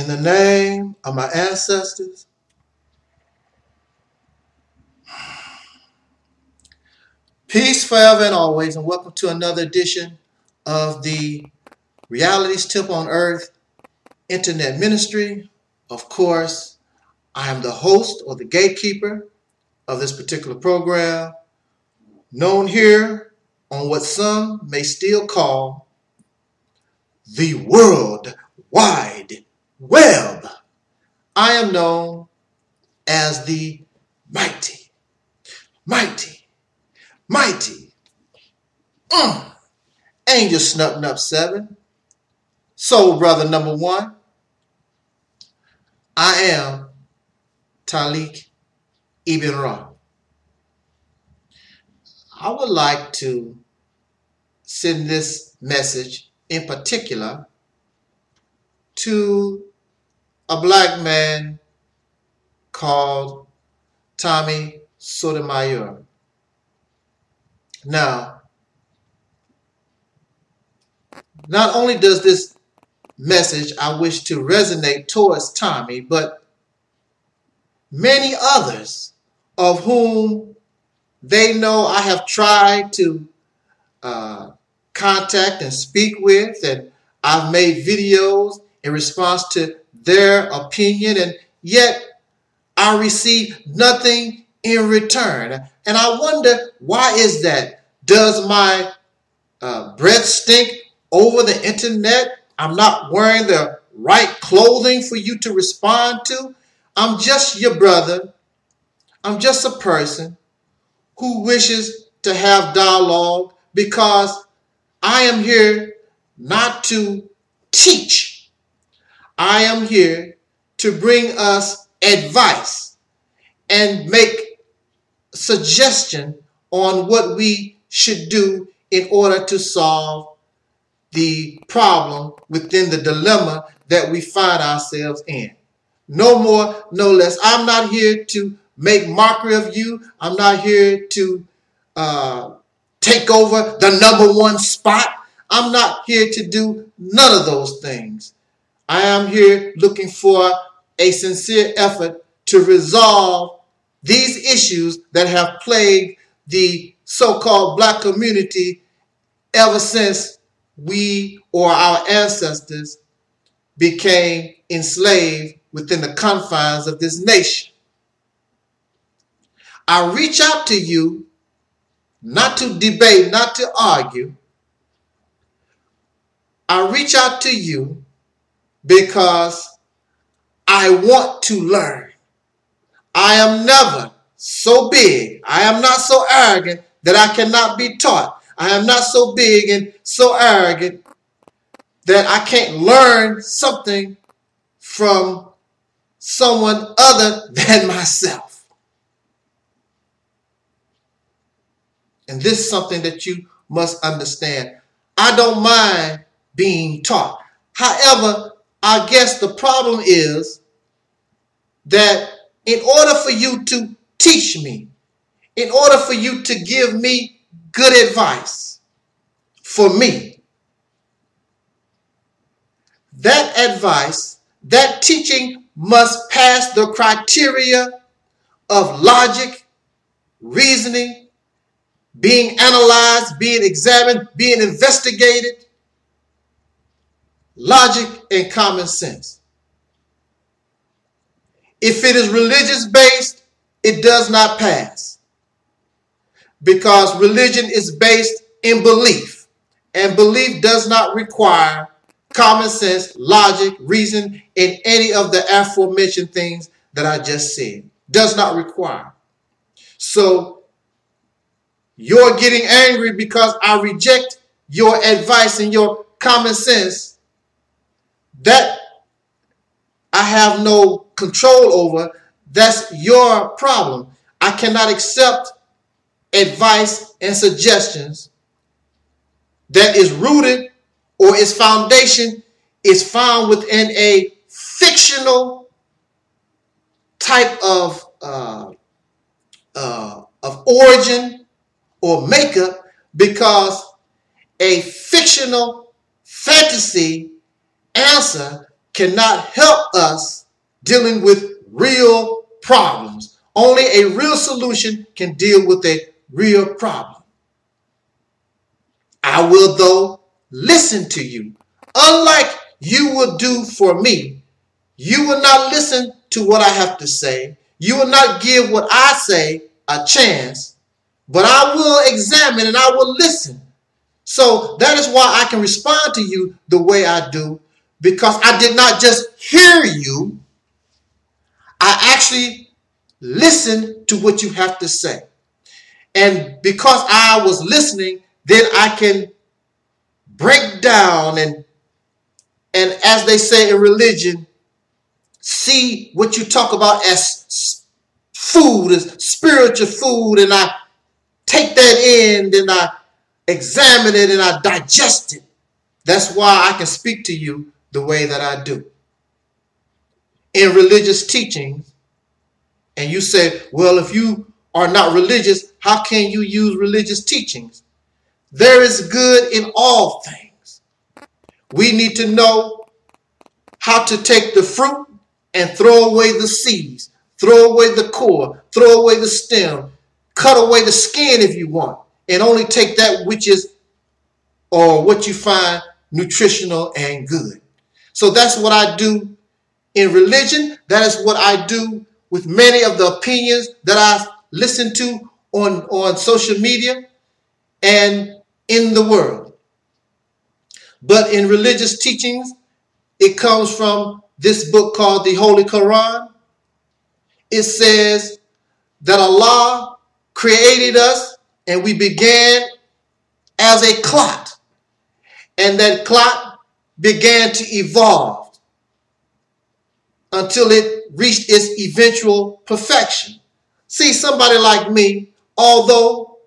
In the name of my ancestors, peace forever and always, and welcome to another edition of the Reality's Temple on Earth Internet Ministry. Of course, I am the host or the gatekeeper of this particular program, known here on what some may still call the World Wide Web. I am known as the mighty, mighty, mighty. Mm. Angel Snup Nup 7. Soul Brother number one. I am Taalik Ibn Ra. I would like to send this message in particular to a black man called Tommy Sotomayor. Now, not only does this message I wish to resonate towards Tommy, but many others of whom they know I have tried to uh, contact and speak with, and I've made videos in response to their opinion, and yet I receive nothing in return. And I wonder why is that? Does my uh, breath stink over the internet? I'm not wearing the right clothing for you to respond to. I'm just your brother. I'm just a person who wishes to have dialogue because I am here not to teach. I am here to bring us advice and make suggestion on what we should do in order to solve the problem within the dilemma that we find ourselves in. No more, no less. I'm not here to make mockery of you. I'm not here to uh, take over the number one spot. I'm not here to do none of those things. I am here looking for a sincere effort to resolve these issues that have plagued the so-called black community ever since we or our ancestors became enslaved within the confines of this nation. I reach out to you not to debate, not to argue. I reach out to you because I want to learn. I am never so big. I am not so arrogant that I cannot be taught. I am not so big and so arrogant that I can't learn something from someone other than myself. And this is something that you must understand. I don't mind being taught. However, I guess the problem is that in order for you to teach me, in order for you to give me good advice for me, that advice, that teaching must pass the criteria of logic, reasoning, being analyzed, being examined, being investigated, logic and common sense. If it is religious based, it does not pass. Because religion is based in belief, and belief does not require common sense, logic, reason in any of the aforementioned things that I just said. Does not require. So you're getting angry because I reject your advice and your common sense. That I have no control over. That's your problem. I cannot accept advice and suggestions that is rooted or its foundation is found within a fictional type of uh, uh, of origin or makeup because a fictional fantasy answer cannot help us dealing with real problems. Only a real solution can deal with a real problem. I will, though, listen to you. Unlike you will do for me, you will not listen to what I have to say. You will not give what I say a chance, but I will examine and I will listen. So that is why I can respond to you the way I do, because I did not just hear you, I actually listened to what you have to say. And because I was listening, then I can break down and and as they say in religion, see what you talk about as food, as spiritual food, and I take that in, and I examine it and I digest it. That's why I can speak to you the way that I do. In religious teachings, and you say, well, if you are not religious, how can you use religious teachings? There is good in all things. We need to know how to take the fruit and throw away the seeds, throw away the core, throw away the stem, cut away the skin if you want, and only take that which is or what you find nutritional and good. So that's what I do in religion. That is what I do with many of the opinions that I listen to on, on social media and in the world. But in religious teachings, it comes from this book called the Holy Quran. It says that Allah created us and we began as a clot. And that clot began to evolve until it reached its eventual perfection. See, somebody like me, although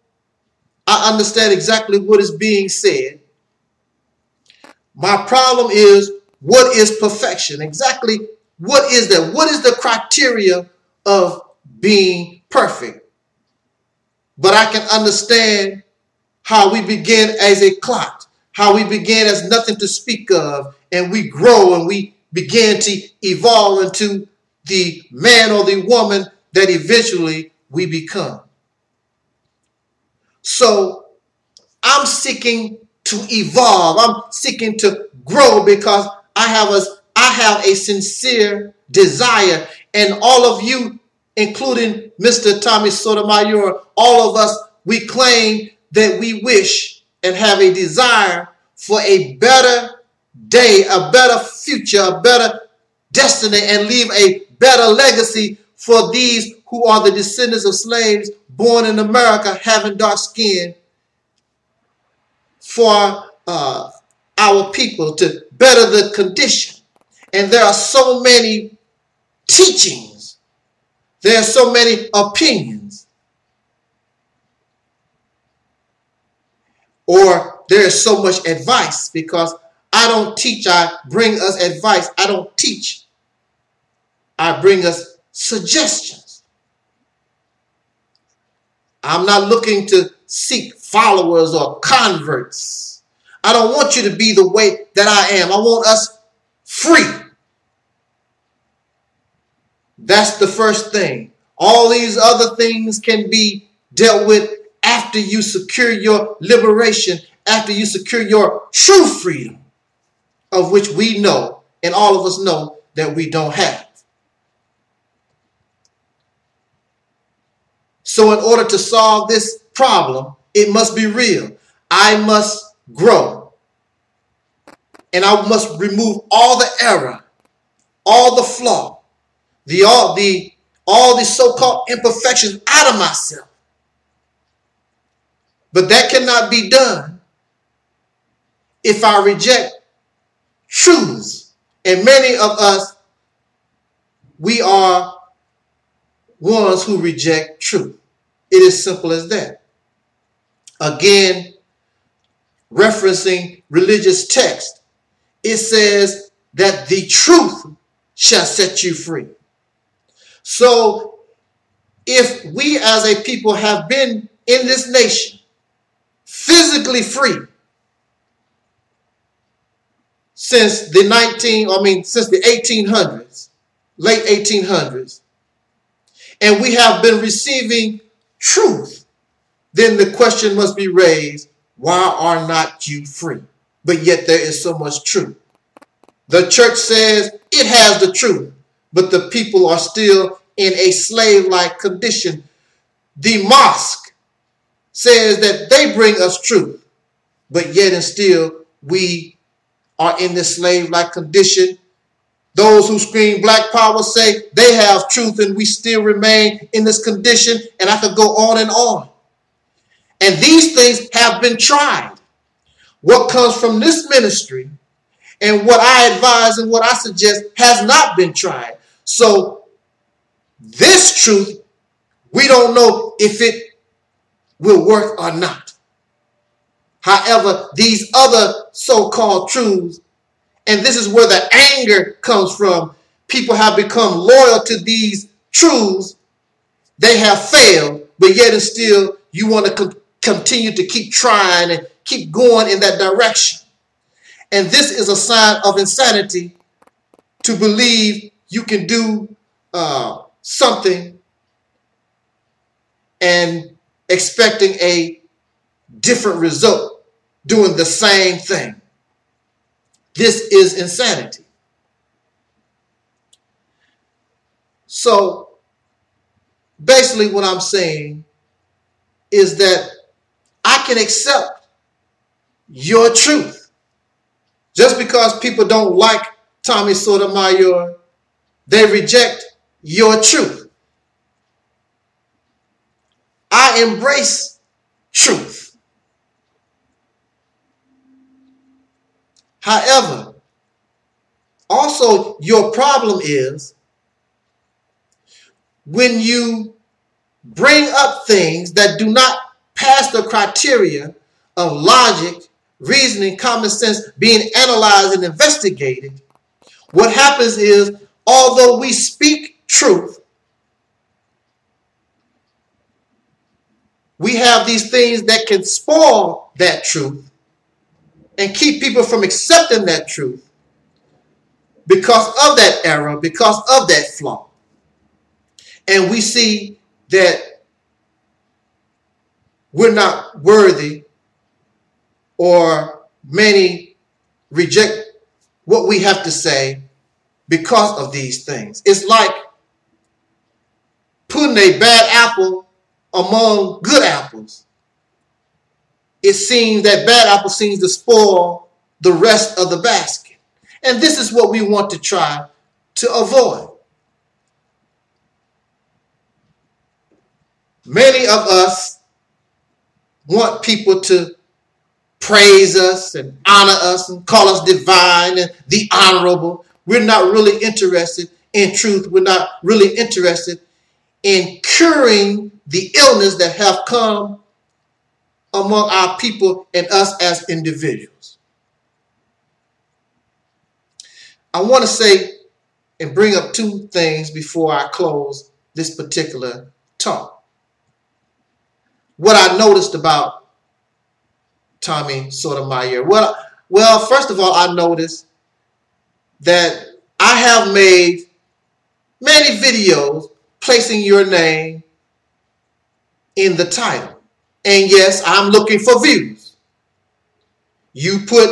I understand exactly what is being said, my problem is what is perfection? Exactly what is that? What is the criteria of being perfect? But I can understand how we begin as a clot, how we begin as nothing to speak of, and we grow and we begin to evolve into the man or the woman that eventually we become. So I'm seeking to evolve. I'm seeking to grow because I have a I have a sincere desire, and all of you, including Mr. Tommy Sotomayor, all of us, we claim that we wish and have a desire for a better day, a better future, a better destiny, and leave a better legacy for these who are the descendants of slaves born in America having dark skin for uh, our people to better the condition. And there are so many teachings, there are so many opinions, or there is so much advice because I don't teach, I bring us advice. I don't teach, I bring us suggestions. I'm not looking to seek followers or converts. I don't want you to be the way that I am. I want us free. That's the first thing. All these other things can be dealt with after you secure your liberation, after you secure your true freedom, of which we know, and all of us know, that we don't have. So, in order to solve this problem, it must be real. I must grow. And I must remove all the error, all the flaw, the all the all the so-called imperfections out of myself. But that cannot be done if I reject truths. And many of us, we are ones who reject truth. It is simple as that. Again, referencing religious text, it says that the truth shall set you free. So if we as a people have been in this nation physically free, since the 19, I mean, since the 1800s, late 1800s, and we have been receiving truth, then the question must be raised, why are not you free? But yet there is so much truth. The church says it has the truth, but the people are still in a slave-like condition. The mosque says that they bring us truth, but yet and still we are in this slave-like condition. Those who scream black power say they have truth and we still remain in this condition. And I could go on and on. And these things have been tried. What comes from this ministry and what I advise and what I suggest has not been tried. So this truth, we don't know if it will work or not. However, these other so-called truths, and this is where the anger comes from, people have become loyal to these truths. They have failed, but yet and still you want to co continue to keep trying and keep going in that direction. And this is a sign of insanity to believe you can do uh, something and expecting a different result doing the same thing. This is insanity. So basically what I'm saying is that I can accept your truth. Just because people don't like Tommy Sotomayor, they reject your truth. I embrace truth. However, also your problem is when you bring up things that do not pass the criteria of logic, reasoning, common sense being analyzed and investigated, what happens is although we speak truth, we have these things that can spoil that truth and keep people from accepting that truth because of that error, because of that flaw. And we see that we're not worthy or many reject what we have to say because of these things. It's like putting a bad apple among good apples. It seems that bad apple seems to spoil the rest of the basket. And this is what we want to try to avoid. Many of us want people to praise us and honor us and call us divine and the honorable. We're not really interested in truth. We're not really interested in curing the illness that have come among our people and us as individuals. I want to say and bring up two things before I close this particular talk. What I noticed about Tommy Sotomayor. Well, well, first of all, I noticed that I have made many videos placing your name in the title. And yes, I'm looking for views. You put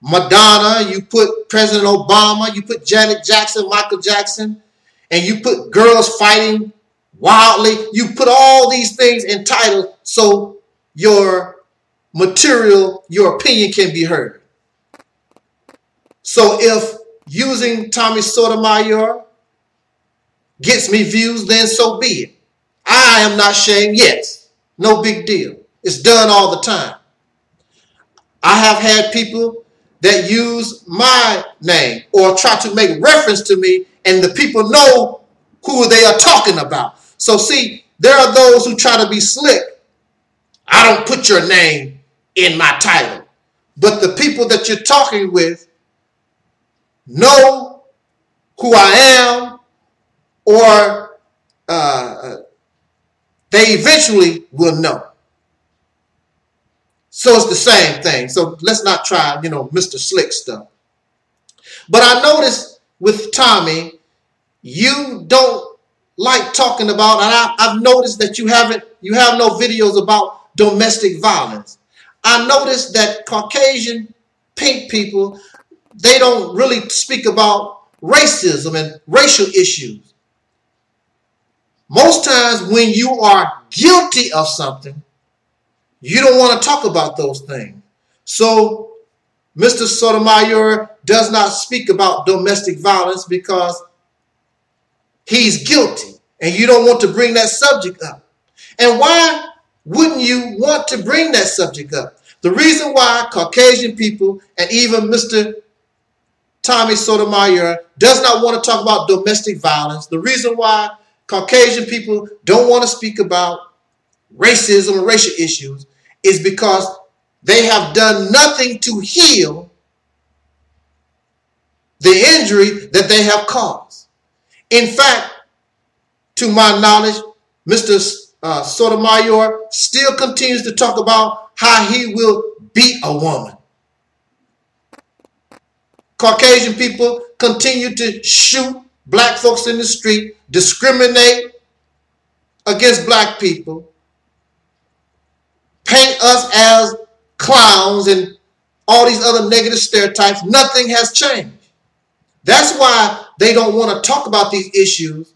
Madonna, you put President Obama, you put Janet Jackson, Michael Jackson, and you put girls fighting wildly. You put all these things in titles so your material, your opinion can be heard. So if using Tommy Sotomayor gets me views, then so be it. I am not ashamed yet. No big deal. It's done all the time. I have had people that use my name or try to make reference to me and the people know who they are talking about. So see, there are those who try to be slick. I don't put your name in my title. But the people that you're talking with know who I am or uh, they eventually will know. So it's the same thing. So let's not try, you know, Mr. Slick stuff. But I noticed with Tommy, you don't like talking about, and I, I've noticed that you haven't, you have no videos about domestic violence. I noticed that Caucasian pink people, they don't really speak about racism and racial issues. Most times when you are guilty of something, you don't want to talk about those things. So Mr. Sotomayor does not speak about domestic violence because he's guilty and you don't want to bring that subject up. And why wouldn't you want to bring that subject up? The reason why Caucasian people and even Mr. Tommy Sotomayor does not want to talk about domestic violence, the reason why Caucasian people don't want to speak about racism or racial issues is because they have done nothing to heal the injury that they have caused. In fact, to my knowledge, Mr. Uh, Sotomayor still continues to talk about how he will beat a woman. Caucasian people continue to shoot black folks in the street, discriminate against black people, paint us as clowns and all these other negative stereotypes. Nothing has changed. That's why they don't want to talk about these issues.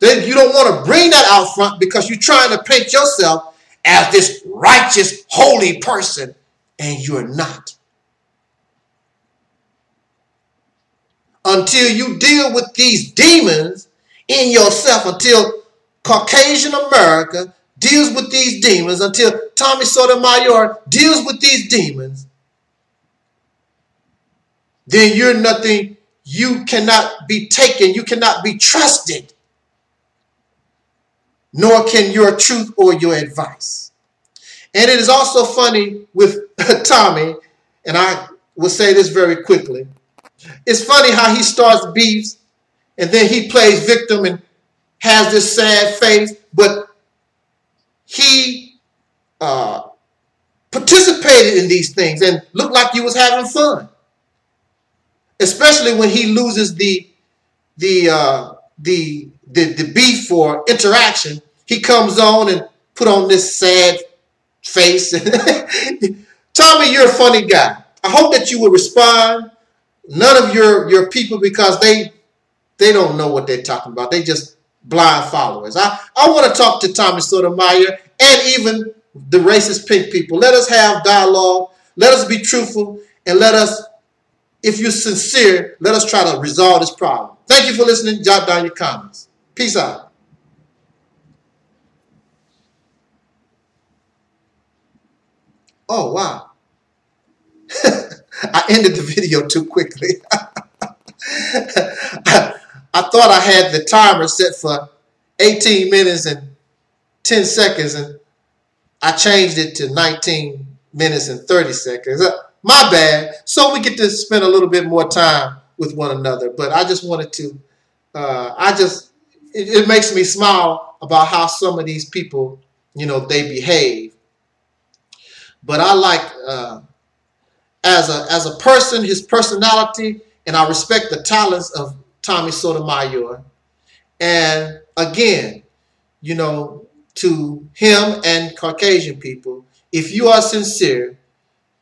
Then you don't want to bring that out front because you're trying to paint yourself as this righteous, holy person, and you're not. Until you deal with these demons in yourself, until Caucasian America deals with these demons, until Tommy Sotomayor deals with these demons, then you're nothing, you cannot be taken, you cannot be trusted, nor can your truth or your advice. And it is also funny with Tommy, and I will say this very quickly. It's funny how he starts beefs and then he plays victim and has this sad face, but he uh, participated in these things and looked like he was having fun. Especially when he loses the the uh, the the the beef for interaction, he comes on and put on this sad face. Tommy, you're a funny guy. I hope that you will respond. None of your your people because they they don't know what they're talking about. They just blind followers. I, I want to talk to Tommy Sotomayor and even the racist pink people. Let us have dialogue. Let us be truthful and let us, if you're sincere, let us try to resolve this problem. Thank you for listening. Jot down your comments. Peace out. Oh, wow. I ended the video too quickly. I, thought I had the timer set for 18 minutes and 10 seconds, and I changed it to 19 minutes and 30 seconds. Uh, my bad. So we get to spend a little bit more time with one another. But I just wanted to, uh, I just, it, it makes me smile about how some of these people, you know, they behave. But I like, uh, as a as a person, his personality, and I respect the talents of Tommy Sotomayor. And again, you know, to him and Caucasian people, if you are sincere,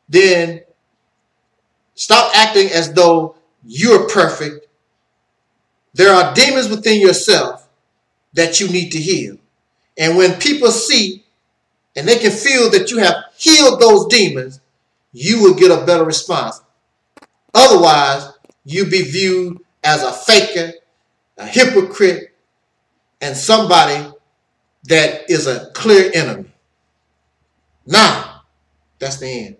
then stop acting as though you're perfect. There are demons within yourself that you need to heal. And when people see and they can feel that you have healed those demons, you will get a better response. Otherwise, you be viewed as a faker, a hypocrite, and somebody that is a clear enemy. Now, that's the end.